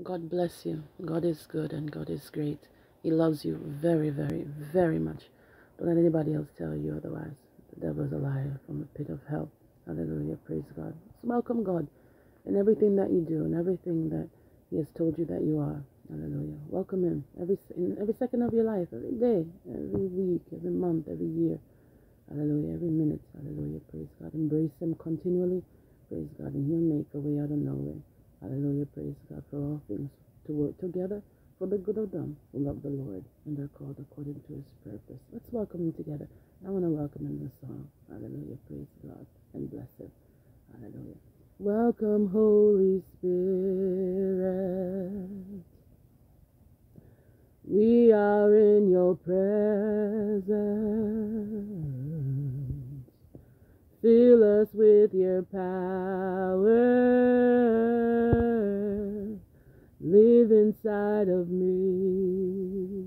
God bless you. God is good and God is great. He loves you very, very, very much. Don't let anybody else tell you otherwise. The devil is a liar from the pit of hell. Hallelujah. Praise God. So welcome God in everything that you do and everything that He has told you that you are. Hallelujah. Welcome Him every in every second of your life, every day, every week, every month, every year. Hallelujah. Every minute. Hallelujah. Praise God. Embrace Him continually. Praise God. And He'll make a way out of no Hallelujah. Praise God for all things to work together for the good of them who love the Lord and are called according to his purpose. Let's welcome him together. I want to welcome him in the song. Hallelujah. Praise God and bless him. Hallelujah. Welcome, Holy Spirit. We are in your presence. Fill us with your power. inside of me.